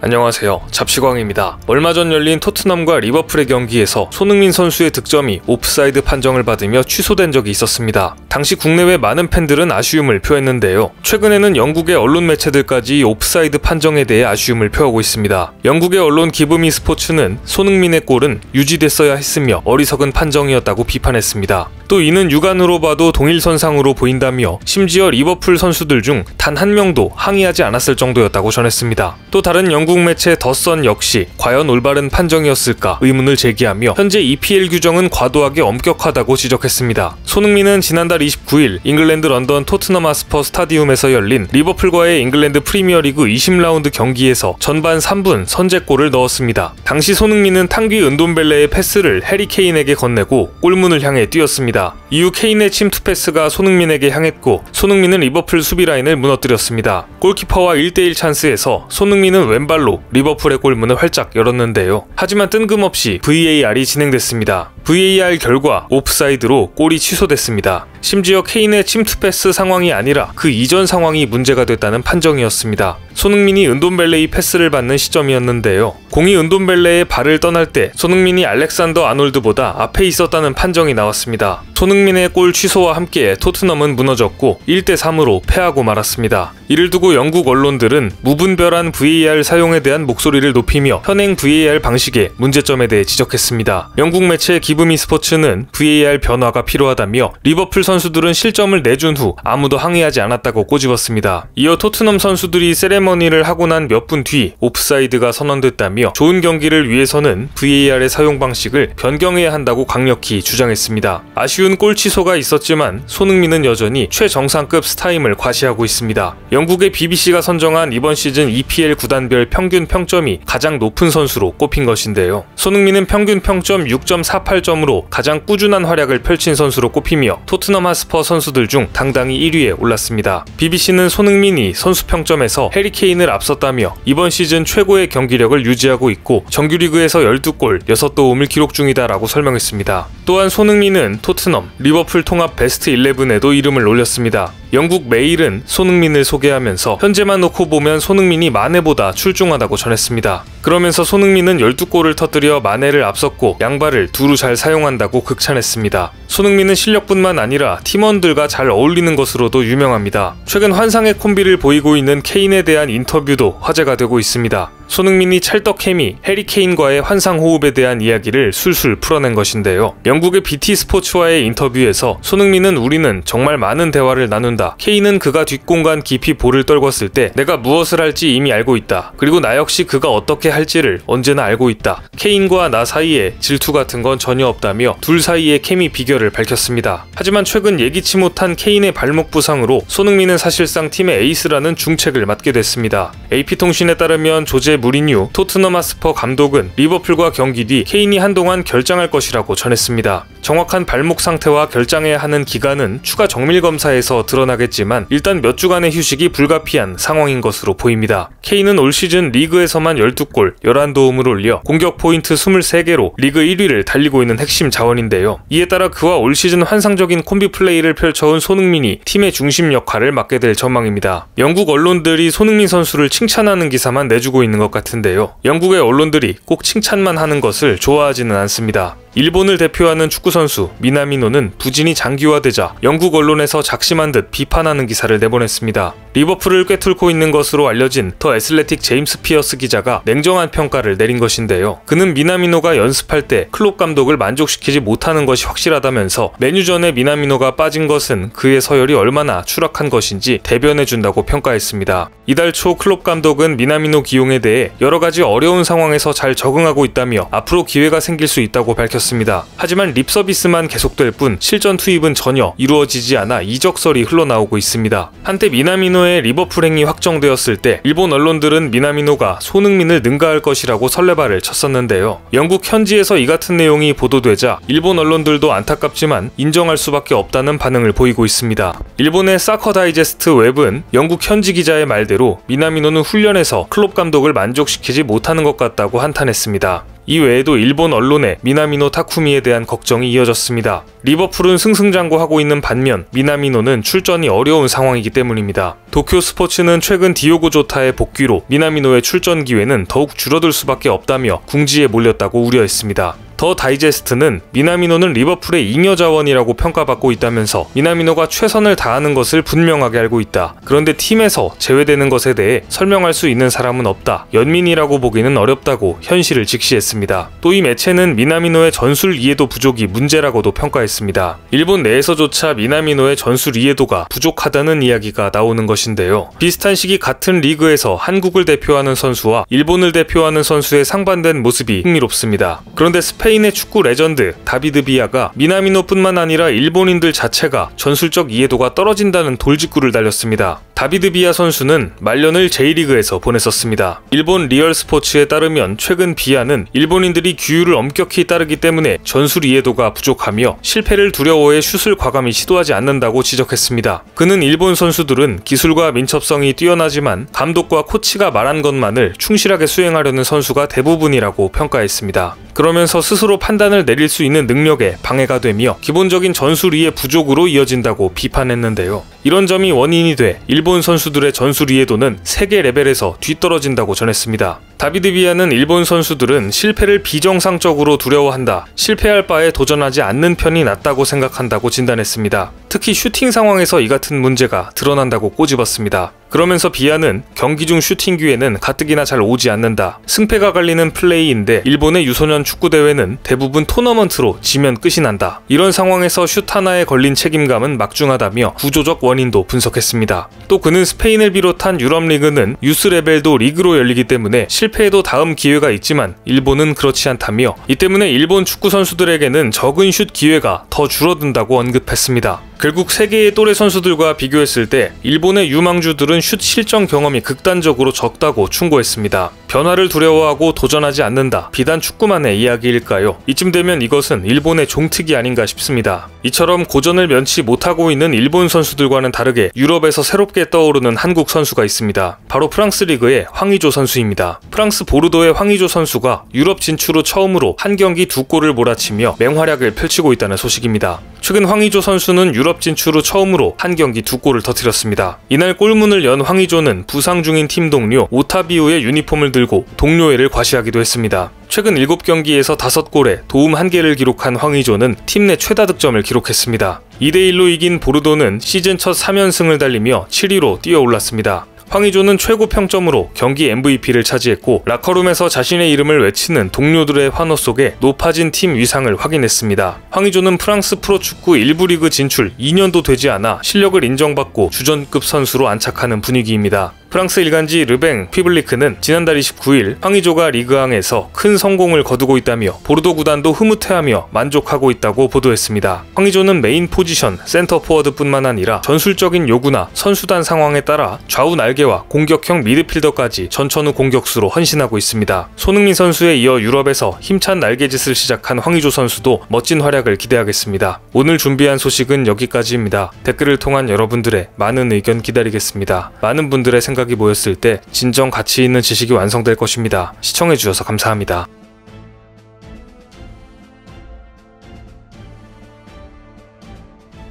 안녕하세요. 잡식왕입니다. 얼마 전 열린 토트넘과 리버풀의 경기에서 손흥민 선수의 득점이 오프사이드 판정을 받으며 취소된 적이 있었습니다. 당시 국내외 많은 팬들은 아쉬움을 표했는데요. 최근에는 영국의 언론 매체들까지 오프사이드 판정에 대해 아쉬움을 표하고 있습니다. 영국의 언론 기브미 스포츠는 손흥민의 골은 유지됐어야 했으며 어리석은 판정이었다고 비판했습니다. 또 이는 육안으로 봐도 동일선상으로 보인다며 심지어 리버풀 선수들 중 단 한 명도 항의하지 않았을 정도였다고 전했습니다. 또 다른 영국 매체 더선 역시 과연 올바른 판정이었을까 의문을 제기하며 현재 EPL 규정은 과도하게 엄격하다고 지적했습니다. 손흥민은 지난달 29일 잉글랜드 런던 토트넘 홋스퍼 스타디움에서 열린 리버풀과의 잉글랜드 프리미어리그 20라운드 경기에서 전반 3분 선제골을 넣었습니다. 당시 손흥민은 탕귀 은돈벨레의 패스를 해리 케인에게 건네고 골문을 향해 뛰었습니다. 이후 케인의 침투 패스가 손흥민에게 향했고 손흥민은 리버풀 수비 라인을 무너뜨렸습니다. 골키퍼와 1대1 찬스에서 손흥민은 왼발로 리버풀의 골문을 활짝 열었는데요. 하지만 뜬금없이 VAR이 진행됐습니다. VAR 결과 오프사이드로 골이 취소됐습니다. 심지어 케인의 침투 패스 상황이 아니라 그 이전 상황이 문제가 됐다는 판정이었습니다. 손흥민이 은돈벨레의 패스를 받는 시점이었는데요. 공이 은돈벨레의 발을 떠날 때 손흥민이 알렉산더 아놀드보다 앞에 있었다는 판정이 나왔습니다. 손흥민의 골 취소와 함께 토트넘은 무너졌고 1대3으로 패하고 말았습니다. 이를 두고 영국 언론들은 무분별한 VAR 사용에 대한 목소리를 높이며 현행 VAR 방식의 문제점에 대해 지적했습니다. 영국 매체 기브미 스포츠는 VAR 변화가 필요하다며 리버풀 선수들은 실점을 내준 후 아무도 항의하지 않았다고 꼬집었습니다. 이어 토트넘 선수들이 세레머니를 하고 난 몇 분 뒤 오프사이드가 선언됐다며 좋은 경기를 위해서는 VAR의 사용 방식을 변경해야 한다고 강력히 주장했습니다. 아쉬운 골 취소가 있었지만 손흥민은 여전히 최정상급 스타임을 과시하고 있습니다. 영국의 BBC가 선정한 이번 시즌 EPL 구단별 평균 평점이 가장 높은 선수로 꼽힌 것인데요. 손흥민은 평균 평점 6.48점 으로 가장 꾸준한 활약을 펼친 선수로 꼽히며 토트넘 하스퍼 선수들 중 당당히 1위에 올랐습니다. BBC는 손흥민이 선수 평점에서 해리 케인을 앞섰다며 이번 시즌 최고의 경기력을 유지하고 있고 정규리그에서 12골, 6도움을 기록 중이다라고 설명했습니다. 또한 손흥민은 토트넘, 리버풀 통합 베스트 11에도 이름을 올렸습니다. 영국 메일은 손흥민을 소개하면서 현재만 놓고 보면 손흥민이 마네보다 출중하다고 전했습니다. 그러면서 손흥민은 12골을 터뜨려 마네를 앞섰고 양발을 두루 잘 사용한다고 극찬했습니다. 손흥민은 실력뿐만 아니라 팀원들과 잘 어울리는 것으로도 유명합니다. 최근 환상의 콤비를 보이고 있는 케인에 대한 인터뷰도 화제가 되고 있습니다. 손흥민이 찰떡 케미, 해리 케인과의 환상 호흡에 대한 이야기를 술술 풀어낸 것인데요. 영국의 BT 스포츠와의 인터뷰에서 손흥민은 우리는 정말 많은 대화를 나눈다. 케인은 그가 뒷공간 깊이 볼을 떨궜을 때 내가 무엇을 할지 이미 알고 있다. 그리고 나 역시 그가 어떻게 할 지를 언제나 알고 있다. 케인과 나 사이에 질투 같은 건 전혀 없다며 둘 사이의 케미 비결을 밝혔습니다. 하지만 최근 예기치 못한 케인의 발목 부상으로 손흥민은 사실상 팀의 에이스라는 중책을 맡게 됐습니다. AP통신에 따르면 조제 무리뉴 토트넘 홋스퍼 감독은 리버풀과 경기 뒤 케인이 한동안 결장할 것이라고 전했습니다. 정확한 발목 상태와 결장해야 하는 기간은 추가 정밀 검사에서 드러나겠지만 일단 몇 주간의 휴식이 불가피한 상황인 것으로 보입니다. 케인은 올 시즌 리그에서만 12골, 11도움을 올려 공격 포인트 23개로 리그 1위를 달리고 있는 핵심 자원인데요. 이에 따라 그와 올 시즌 환상적인 콤비 플레이를 펼쳐온 손흥민이 팀의 중심 역할을 맡게 될 전망입니다. 영국 언론들이 손흥민 선수를 칭찬하는 기사만 내주고 있는 것 같은데요. 영국의 언론들이 꼭 칭찬만 하는 것을 좋아하지는 않습니다. 일본을 대표하는 축구선수 미나미노는 부진이 장기화되자 영국 언론에서 작심한 듯 비판하는 기사를 내보냈습니다. 리버풀을 꿰뚫고 있는 것으로 알려진 더 애슬레틱 제임스 피어스 기자가 냉정한 평가를 내린 것인데요. 그는 미나미노가 연습할 때 클롭 감독을 만족시키지 못하는 것이 확실하다면서 맨유전에 미나미노가 빠진 것은 그의 서열이 얼마나 추락한 것인지 대변해준다고 평가했습니다. 이달 초 클롭 감독은 미나미노 기용에 대해 여러 가지 어려운 상황에서 잘 적응하고 있다며 앞으로 기회가 생길 수 있다고 밝혔습니다. 하지만 립 서비스만 계속될 뿐 실전 투입은 전혀 이루어지지 않아 이적설이 흘러나오고 있습니다. 한때 미나미노의 리버풀 행이 확정되었을 때 일본 언론들은 미나미노가 손흥민을 능가할 것이라고 설레발을 쳤었는데요. 영국 현지에서 이 같은 내용이 보도되자 일본 언론들도 안타깝지만 인정할 수밖에 없다는 반응을 보이고 있습니다. 일본의 사커 다이제스트 웹은 영국 현지 기자의 말대로 미나미노는 훈련에서 클롭 감독을 만족시키지 못하는 것 같다고 한탄했습니다. 이 외에도 일본 언론에 미나미노 타쿠미에 대한 걱정이 이어졌습니다. 리버풀은 승승장구하고 있는 반면 미나미노는 출전이 어려운 상황이기 때문입니다. 도쿄 스포츠는 최근 디오고 조타의 복귀로 미나미노의 출전 기회는 더욱 줄어들 수밖에 없다며 궁지에 몰렸다고 우려했습니다. 더 다이제스트는 미나미노는 리버풀의 잉여 자원이라고 평가받고 있다면서 미나미노가 최선을 다하는 것을 분명하게 알고 있다. 그런데 팀에서 제외되는 것에 대해 설명할 수 있는 사람은 없다. 연민이라고 보기는 어렵다고 현실을 직시했습니다. 또 이 매체는 미나미노의 전술 이해도 부족이 문제라고도 평가했습니다. 일본 내에서조차 미나미노의 전술 이해도가 부족하다는 이야기가 나오는 것인데요. 비슷한 시기 같은 리그에서 한국을 대표하는 선수와 일본을 대표하는 선수의 상반된 모습이 흥미롭습니다. 그런데 스페인의 축구 레전드 다비드 비아가 미나미노뿐만 아니라 일본인들 자체가 전술적 이해도가 떨어진다는 돌직구를 날렸습니다. 다비드 비아 선수는 말년을 J리그에서 보냈었습니다. 일본 리얼 스포츠에 따르면 최근 비아는 일본인들이 규율을 엄격히 따르기 때문에 전술 이해도가 부족하며 실패를 두려워해 슛을 과감히 시도하지 않는다고 지적했습니다. 그는 일본 선수들은 기술과 민첩성이 뛰어나지만 감독과 코치가 말한 것만을 충실하게 수행하려는 선수가 대부분이라고 평가했습니다. 그러면서 스스로 판단을 내릴 수 있는 능력에 방해가 되며 기본적인 전술 이해 부족으로 이어진다고 비판했는데요. 이런 점이 원인이 돼 일본 선수들의 전술 이해도는 세계 레벨에서 뒤떨어진다고 전했습니다. 다비드 비아는 일본 선수들은 실패를 비정상적으로 두려워한다. 실패할 바에 도전하지 않는 편이 낫다고 생각한다고 진단했습니다. 특히 슈팅 상황에서 이 같은 문제가 드러난다고 꼬집었습니다. 그러면서 비아는 경기 중 슈팅 기회는 가뜩이나 잘 오지 않는다. 승패가 갈리는 플레이인데 일본의 유소년 축구 대회는 대부분 토너먼트로 지면 끝이 난다. 이런 상황에서 슛 하나에 걸린 책임감은 막중하다며 구조적 원인도 분석했습니다. 또 그는 스페인을 비롯한 유럽 리그는 유스 레벨도 리그로 열리기 때문에 실패해도 다음 기회가 있지만 일본은 그렇지 않다며 이 때문에 일본 축구 선수들에게는 적은 슛 기회가 더 줄어든다고 언급했습니다. 결국 세계의 또래 선수들과 비교했을 때 일본의 유망주들은 슛 실전 경험이 극단적으로 적다고 충고했습니다. 변화를 두려워하고 도전하지 않는다. 비단 축구만의 이야기일까요? 이쯤 되면 이것은 일본의 종특이 아닌가 싶습니다. 이처럼 고전을 면치 못하고 있는 일본 선수들과는 다르게 유럽에서 새롭게 떠오르는 한국 선수가 있습니다. 바로 프랑스 리그의 황의조 선수입니다. 프랑스 보르도의 황의조 선수가 유럽 진출 후 처음으로 한 경기 두 골을 몰아치며 맹활약을 펼치고 있다는 소식입니다. 최근 황의조 선수는 유럽 진출 후 처음으로 한 경기 두 골을 터뜨렸습니다. 이날 골문을 연 황의조는 부상 중인 팀 동료 오타비오의 유니폼을 들고 동료애를 과시하기도 했습니다. 최근 7경기에서 5골에 도움 1개를 기록한 황의조는 팀 내 최다 득점을 기록했습니다. 2대1로 이긴 보르도는 시즌 첫 3연승을 달리며 7위로 뛰어올랐습니다. 황의조는 최고 평점으로 경기 MVP를 차지했고 라커룸에서 자신의 이름을 외치는 동료들의 환호 속에 높아진 팀 위상을 확인했습니다. 황의조는 프랑스 프로축구 1부 리그 진출 2년도 되지 않아 실력을 인정받고 주전급 선수로 안착하는 분위기입니다. 프랑스 일간지 르뱅 피블리크는 지난달 29일 황의조가 리그앙에서 큰 성공을 거두고 있다며 보르도 구단도 흐뭇해하며 만족하고 있다고 보도했습니다. 황의조는 메인 포지션 센터 포워드뿐만 아니라 전술적인 요구나 선수단 상황에 따라 좌우 날개와 공격형 미드필더까지 전천후 공격수로 헌신하고 있습니다. 손흥민 선수에 이어 유럽에서 힘찬 날개짓을 시작한 황의조 선수도 멋진 활약을 기대하겠습니다. 오늘 준비한 소식은 여기까지입니다. 댓글을 통한 여러분들의 많은 의견 기다리겠습니다. 많은 분들의 생각 생각이 모였을 때 진정 가치 있는 지식이 완성될 것입니다. 시청해주셔서 감사합니다.